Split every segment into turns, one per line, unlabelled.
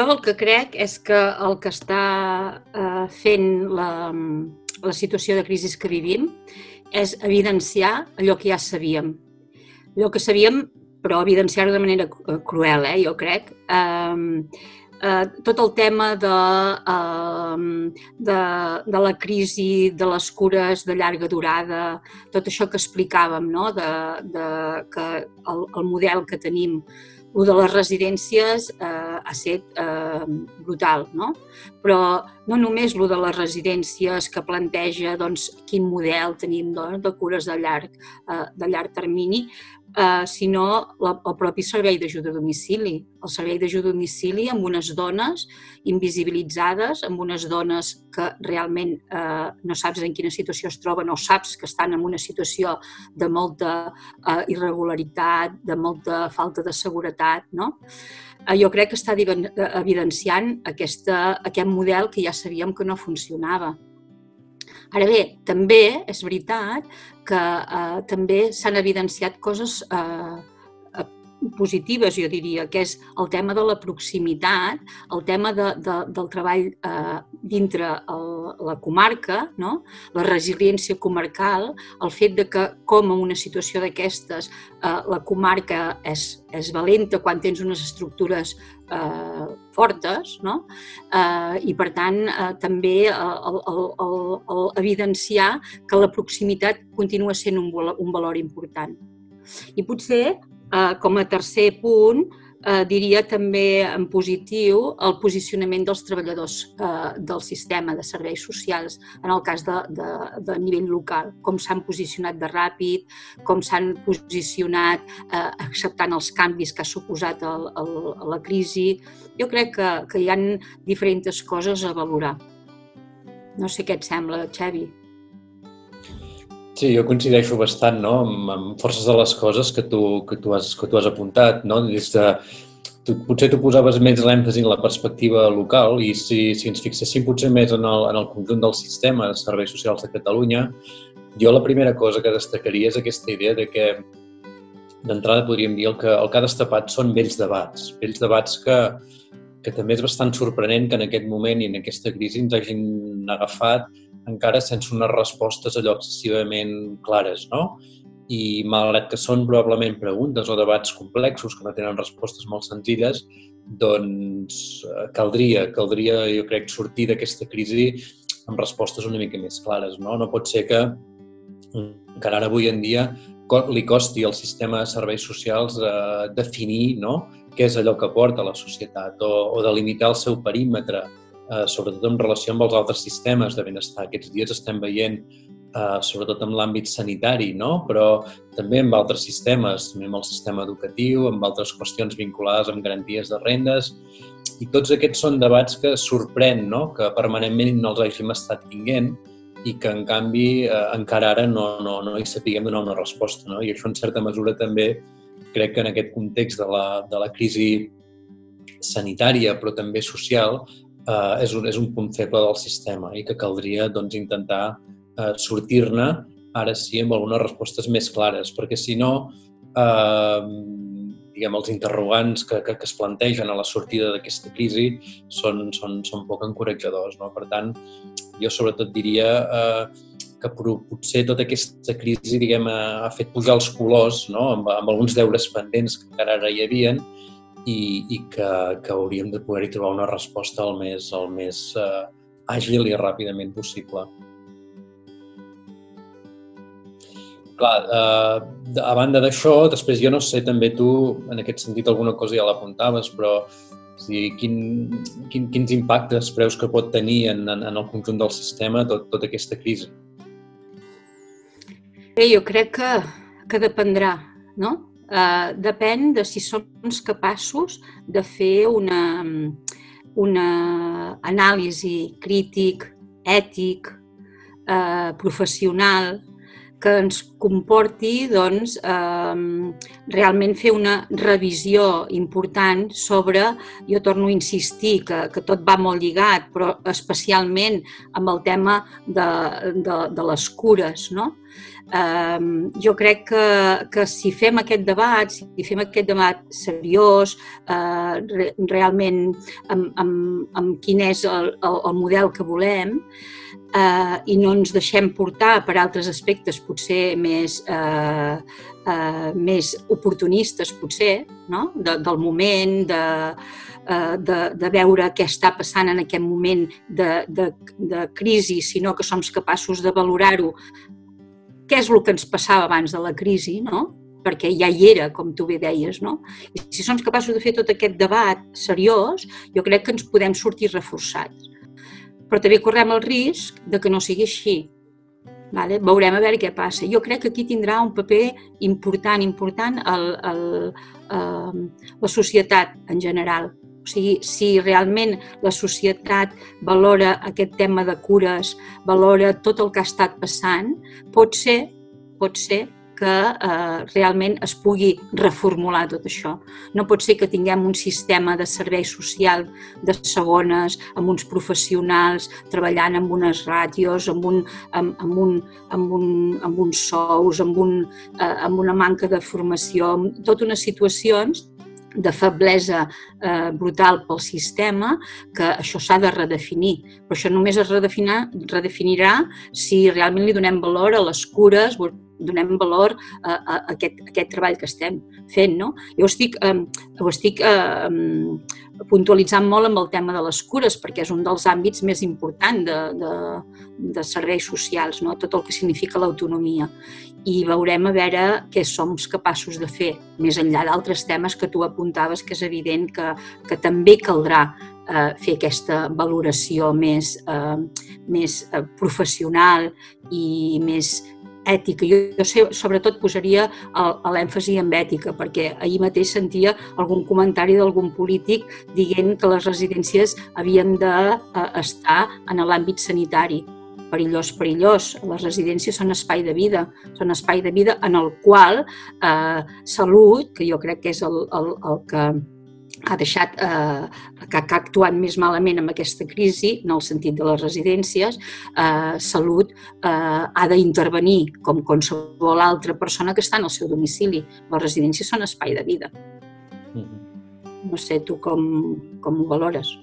Jo el que crec és que el que està eh, fent la, la situació de crisi que vivim és evidenciar allò que ja sabíem. Allò que sabíem, però evidenciar-ho de manera cruel, eh, jo crec. Eh, eh, tot el tema de, eh, de, de la crisi de les cures de llarga durada, tot això que explicàvem, no? de, de, que el, el model que tenim el de les residències eh, ha estat eh, brutal, no? Però no només el de les residències que planteja doncs, quin model tenim doncs, de cures de llarg, eh, de llarg termini, eh, sinó la, el propi servei d'ajuda a domicili. El servei d'ajuda a domicili amb unes dones invisibilitzades, amb unes dones que realment eh, no saps en quina situació es troben o saps que estan en una situació de molta eh, irregularitat, de molta falta de seguretat. No? Eh, jo crec que està evidenciant aquesta, aquest model que ja sabíem que no funcionava. Ara bé, també és veritat que eh, també s'han evidenciat coses eh, positives, jo diria, que és el tema de la proximitat, el tema de, de, del treball eh, dintre el, la comarca, no? la resiliència comarcal, el fet de que, com en una situació d'aquestes, eh, la comarca és, és valenta quan tens unes estructures eh, fortes, no? eh, i per tant eh, també el, el, el, el evidenciar que la proximitat continua sent un, un valor important. I potser Eh, com a tercer punt, eh, diria també en positiu el posicionament dels treballadors eh, del sistema de serveis socials, en el cas de, de, de nivell local, com s'han posicionat de ràpid, com s'han posicionat eh, acceptant els canvis que ha suposat el, el, la crisi. Jo crec que, que hi han diferents coses a valorar. No sé què et sembla, Xavi.
Sí, jo coincideixo bastant no? amb, amb forces de les coses que tu, que tu, has, que tu has apuntat. No? Des de, tu, potser tu posaves més l'èmfasi en la perspectiva local i si, si ens fixéssim potser més en el, en el conjunt del sistema de serveis socials de Catalunya, jo la primera cosa que destacaria és aquesta idea de que d'entrada podríem dir el que, el que ha destapat són vells debats, vells debats que, que també és bastant sorprenent que en aquest moment i en aquesta crisi ens hagin agafat encara sense unes respostes allò excessivament clares, no? I malgrat que són probablement preguntes o debats complexos que no tenen respostes molt senzilles, doncs eh, caldria, caldria, jo crec, sortir d'aquesta crisi amb respostes una mica més clares, no? No pot ser que encara ara avui en dia li costi al sistema de serveis socials eh, definir no? què és allò que porta a la societat o, o delimitar el seu perímetre eh, sobretot en relació amb els altres sistemes de benestar. Aquests dies estem veient, eh, sobretot en l'àmbit sanitari, no? però també amb altres sistemes, també amb el sistema educatiu, amb altres qüestions vinculades amb garanties de rendes, i tots aquests són debats que sorprèn no? que permanentment no els hàgim estat tinguent i que, en canvi, eh, encara ara no, no, no hi sapiguem donar una resposta. No? I això, en certa mesura, també crec que en aquest context de la, de la crisi sanitària, però també social, eh, és, un, és un punt feble del sistema i que caldria doncs, intentar eh, sortir-ne ara sí amb algunes respostes més clares, perquè si no, eh, diguem, els interrogants que, que, que es plantegen a la sortida d'aquesta crisi són, són, són poc encoratjadors. No? Per tant, jo sobretot diria eh, que potser tota aquesta crisi diguem, ha fet pujar els colors no? amb, amb alguns deures pendents que encara ara hi havien i, i que, que hauríem de poder-hi trobar una resposta el més, el més uh, àgil i ràpidament possible. Clar, uh, a banda d'això, després jo no sé, també tu, en aquest sentit, alguna cosa ja l'apuntaves, però o sigui, quin, quin, quins impactes creus que pot tenir en, en, en el conjunt del sistema tot, tota aquesta crisi?
Bé, jo crec que, que dependrà, no? Eh, depèn de si som capaços de fer una, una anàlisi crític, ètic, eh, professional, que ens comporti doncs, eh, realment fer una revisió important sobre, jo torno a insistir que, que tot va molt lligat, però especialment amb el tema de, de, de les cures. No? Eh, jo crec que, que si fem aquest debat, si fem aquest debat seriós, eh, re, realment amb, amb, amb quin és el, el, el model que volem, eh, i no ens deixem portar per altres aspectes potser més, eh, eh, més oportunistes, potser, no? de, del moment, de, eh, de, de veure què està passant en aquest moment de, de, de crisi, sinó que som capaços de valorar-ho què és el que ens passava abans de la crisi, no? perquè ja hi era, com tu bé deies, no? I si som capaços de fer tot aquest debat seriós, jo crec que ens podem sortir reforçats però també correm el risc de que no sigui així. Vale? Veurem a veure què passa. Jo crec que aquí tindrà un paper important, important el, el, eh, la societat en general. O sigui, si realment la societat valora aquest tema de cures, valora tot el que ha estat passant, pot ser, pot ser que eh, realment es pugui reformular tot això. No pot ser que tinguem un sistema de servei social de segones, amb uns professionals treballant amb unes ràtios, amb, un, amb, amb, un, amb, un, amb uns sous, amb, un, eh, amb una manca de formació, amb tota unes situacions de feblesa eh, brutal pel sistema, que això s'ha de redefinir. Però això només es redefinirà si realment li donem valor a les cures, donem valor a, a, a, aquest, a aquest treball que estem fent. No? Jo estic, eh, ho estic eh, puntualitzant molt amb el tema de les cures, perquè és un dels àmbits més importants de, de, de serveis socials, no? tot el que significa l'autonomia. I veurem a veure què som capaços de fer, més enllà d'altres temes que tu apuntaves, que és evident que, que també caldrà eh, fer aquesta valoració més, eh, més eh, professional i més ètica. Jo, jo sobretot posaria l'èmfasi en ètica, perquè ahir mateix sentia algun comentari d'algun polític dient que les residències havien d'estar de, en l'àmbit sanitari. Perillós, perillós. Les residències són espai de vida, són espai de vida en el qual eh, salut, que jo crec que és el, el, el que ha deixat, eh, que, ha actuat més malament amb aquesta crisi, en el sentit de les residències, eh, Salut eh, ha d'intervenir com qualsevol altra persona que està en el seu domicili. Les residències són espai de vida. Mm-hmm. No sé, tu com, com ho valores?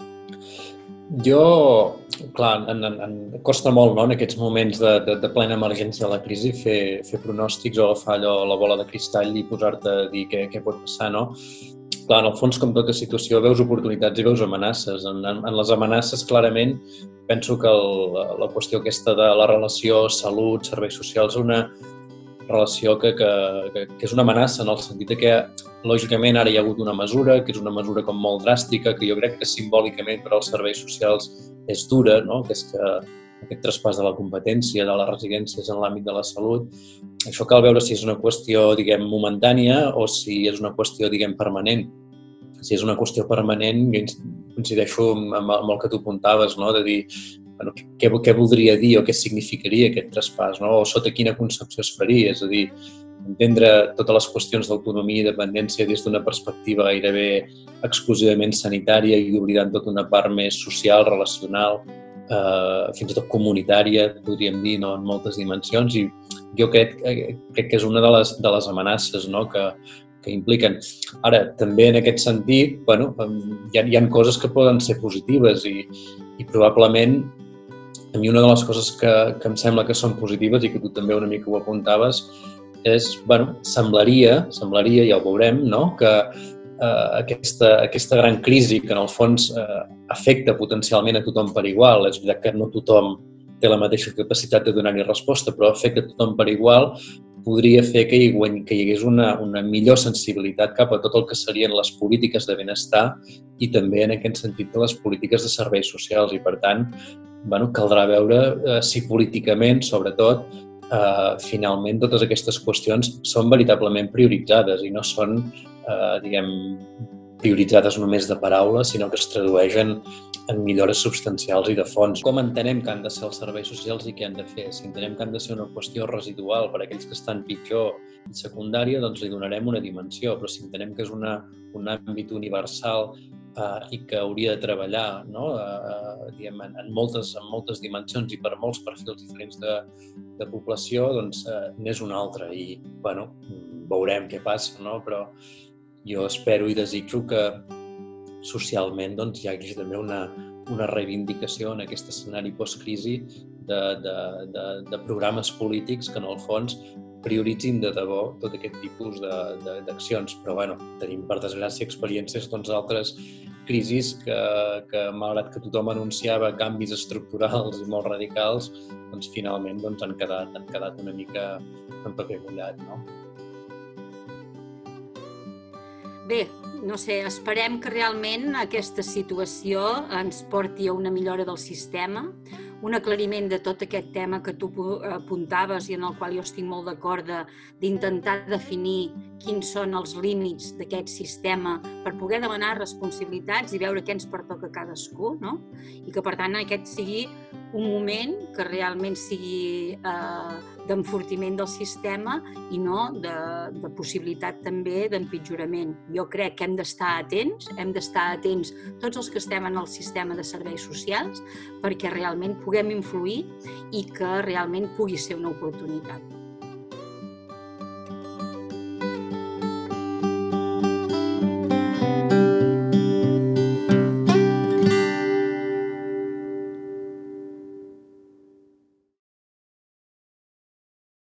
Jo, clar, en, en, en, costa molt no, en aquests moments de, de, de plena emergència de la crisi fer, fer pronòstics o agafar allò, la bola de cristall i posar-te a dir què, què pot passar, no? Clar, en el fons, com tota situació, veus oportunitats i veus amenaces. En, en, en les amenaces, clarament, penso que el, la qüestió aquesta de la relació salut, serveis socials, és una relació que, que, que, que és una amenaça en el sentit que, lògicament, ara hi ha hagut una mesura, que és una mesura com molt dràstica, que jo crec que simbòlicament per als serveis socials és dura, no? que és que aquest traspàs de la competència de les residències en l'àmbit de la salut. Això cal veure si és una qüestió, diguem, momentània o si és una qüestió, diguem, permanent. Si és una qüestió permanent, jo coincideixo amb, amb el que tu apuntaves, no? de dir bueno, què, què voldria dir o què significaria aquest traspàs, no? o sota quina concepció es faria, és a dir, entendre totes les qüestions d'autonomia i dependència des d'una perspectiva gairebé exclusivament sanitària i oblidant tota una part més social, relacional, eh, fins i tot comunitària, podríem dir, no? en moltes dimensions, i jo crec, crec que és una de les, de les amenaces no? que, que impliquen. Ara, també en aquest sentit, bueno, hi ha, hi ha coses que poden ser positives i, i probablement a mi una de les coses que, que em sembla que són positives i que tu també una mica ho apuntaves és, bueno, semblaria, semblaria, ja ho veurem, no? que eh, aquesta, aquesta gran crisi que en el fons eh, afecta potencialment a tothom per igual. És veritat que no tothom té la mateixa capacitat de donar-hi resposta, però afecta a tothom per igual, podria fer que hi, que hi hagués una, una millor sensibilitat cap a tot el que serien les polítiques de benestar i també en aquest sentit de les polítiques de serveis socials i, per tant, bueno, caldrà veure eh, si políticament, sobretot, eh, finalment totes aquestes qüestions són veritablement prioritzades i no són, eh, diguem, prioritzades només de paraules, sinó que es tradueixen en millores substancials i de fons. Com entenem que han de ser els serveis socials i què han de fer? Si entenem que han de ser una qüestió residual per a aquells que estan pitjor i secundària, doncs li donarem una dimensió, però si entenem que és una, un àmbit universal eh, i que hauria de treballar no? eh, diguem, en, en, moltes, en moltes dimensions i per molts perfils diferents de, de població, doncs eh, n'és una altra i bueno, veurem què passa, no? però jo espero i desitjo que socialment doncs, hi hagi també una, una reivindicació en aquest escenari post-crisi de, de, de, de programes polítics que en el fons prioritzin de debò tot aquest tipus d'accions. Però bueno, tenim per desgràcia experiències doncs, d'altres crisis que, que malgrat que tothom anunciava canvis estructurals i molt radicals, doncs finalment doncs, han, quedat, han quedat una mica en paper mullat. No?
Bé, no sé, esperem que realment aquesta situació ens porti a una millora del sistema, un aclariment de tot aquest tema que tu apuntaves i en el qual jo estic molt d'acord d'intentar de, definir quins són els límits d'aquest sistema per poder demanar responsabilitats i veure què ens pertoca cadascú, no? I que, per tant, aquest sigui un moment que realment sigui eh, d'enfortiment del sistema i no de, de possibilitat també d'empitjorament. Jo crec que hem d'estar atents, hem d'estar atents tots els que estem en el sistema de serveis socials perquè realment puguem influir i que realment pugui ser una oportunitat.